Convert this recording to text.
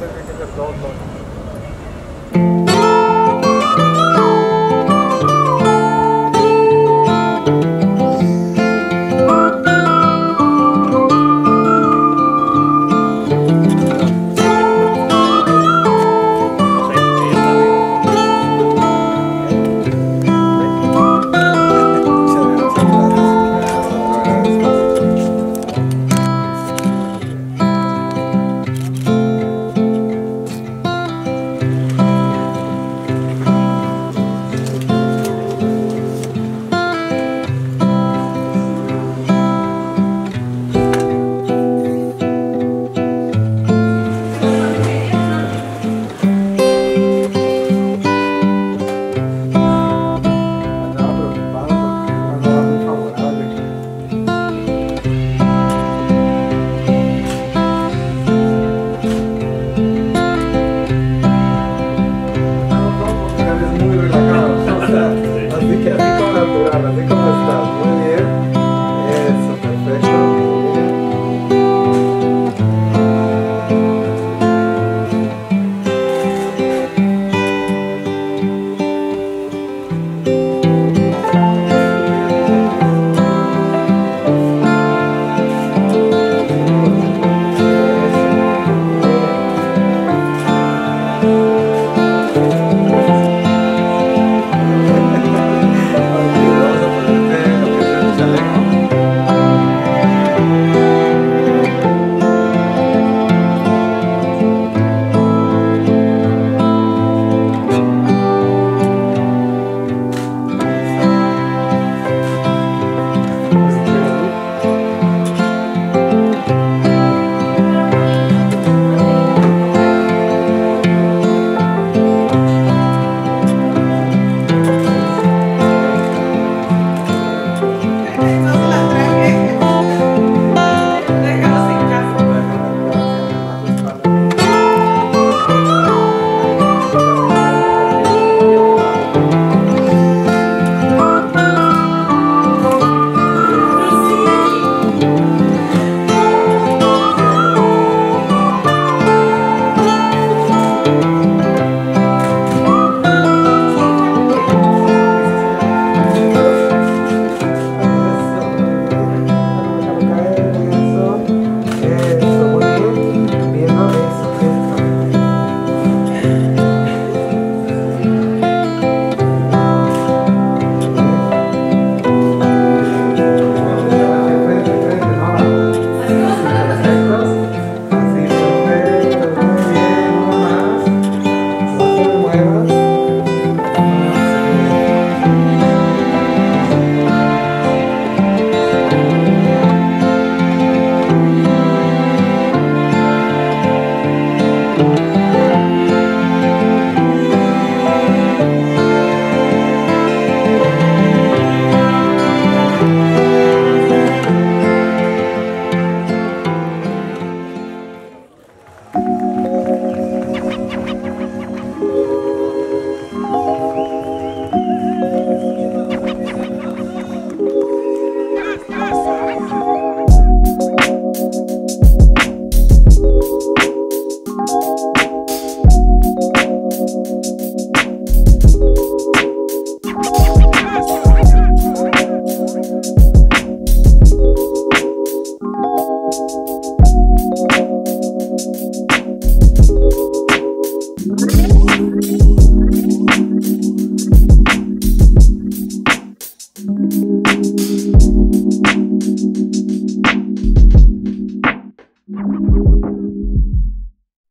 这个这个时候走